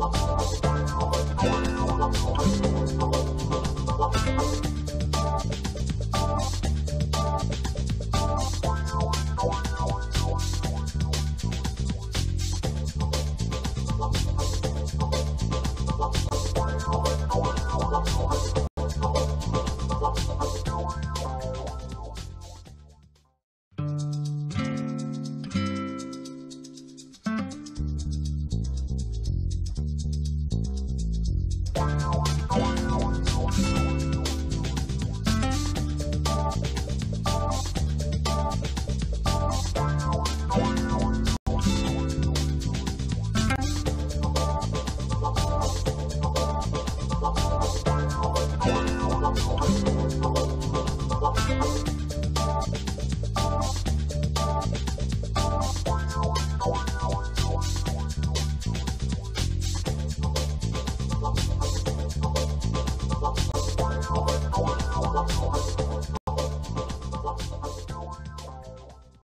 oh you.